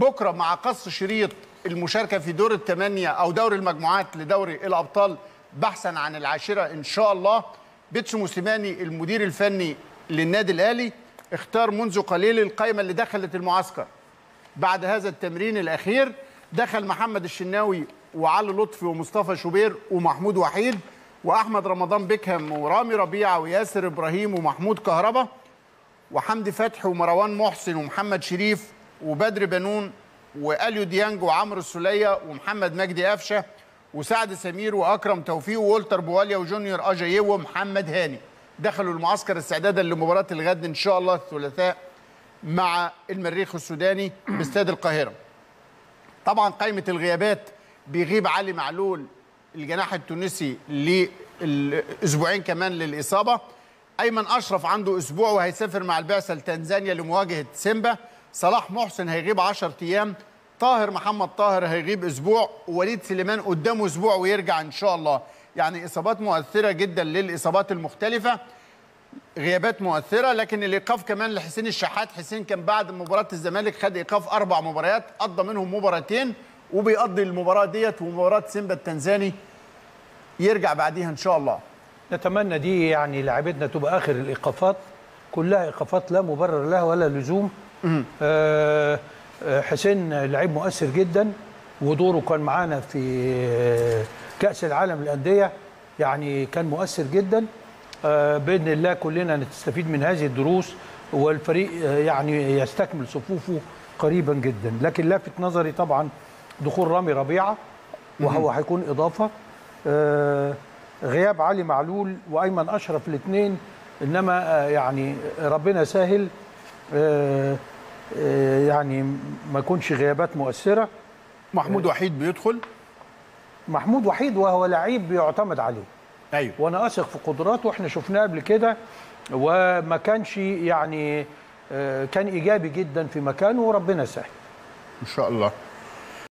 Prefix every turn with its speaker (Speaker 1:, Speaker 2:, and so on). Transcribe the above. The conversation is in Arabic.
Speaker 1: بكرة مع قص شريط المشاركة في دور الثمانيه أو دور المجموعات لدوري الأبطال بحثا عن العاشرة إن شاء الله. بيتسو موسيماني المدير الفني للنادي الأهلي اختار منذ قليل القائمه اللي دخلت المعسكر. بعد هذا التمرين الأخير دخل محمد الشناوي وعلي لطفي ومصطفى شوبير ومحمود وحيد وأحمد رمضان بيكهام ورامي ربيعة وياسر إبراهيم ومحمود كهربا وحمدي فتحي ومروان محسن ومحمد شريف وبدر بنون واليو ديانج وعمرو السولية ومحمد مجدي قفشة وسعد سمير وأكرم توفيق وولتر بواليا وجونيور اجاييه ومحمد هاني. دخلوا المعسكر استعدادا لمباراة الغد إن شاء الله الثلاثاء مع المريخ السوداني باستاد القاهرة. طبعا قائمة الغيابات بيغيب علي معلول الجناح التونسي لاسبوعين كمان للإصابة. أيمن أشرف عنده أسبوع وهيسافر مع البعثة لتنزانيا لمواجهة سيمبا. صلاح محسن هيغيب 10 أيام طاهر محمد طاهر هيغيب أسبوع ووليد سليمان قدامه أسبوع ويرجع إن شاء الله. يعني إصابات مؤثرة جدا للإصابات المختلفة غيابات مؤثرة لكن الايقاف كمان لحسين الشحات حسين كان بعد مباراة الزمالك خد إيقاف أربع مباريات قضى منهم مباراتين وبيقضي المباراة ديت ومباراة سيمبا التنزاني يرجع بعديها إن شاء الله.
Speaker 2: نتمنى دي يعني لعبتنا تبقى آخر الإيقافات كلها إيقافات لا مبرر لها ولا لزوم. حسين لعيب مؤثر جدا ودوره كان معانا في آه، كأس العالم للأندية. يعني كان مؤثر جدا. آه، بإذن الله كلنا نستفيد من هذه الدروس والفريق آه، يعني يستكمل صفوفه قريبا جدا. لكن لافت نظري طبعا دخول رامي ربيعة وهو هيكون إضافة. آه، غياب علي معلول وأيمن أشرف الاثنين إنما آه، يعني ربنا سهل. آه، آه، يعني ما يكونش غيابات مؤثرة.
Speaker 1: محمود وحيد بيدخل؟
Speaker 2: محمود وحيد وهو لعيب بيعتمد عليه.
Speaker 1: أيوه.
Speaker 2: وأنا أثق في قدراته وإحنا شفناه قبل كده وما كانش يعني آه، كان إيجابي جدا في مكانه وربنا سهل
Speaker 1: إن شاء الله.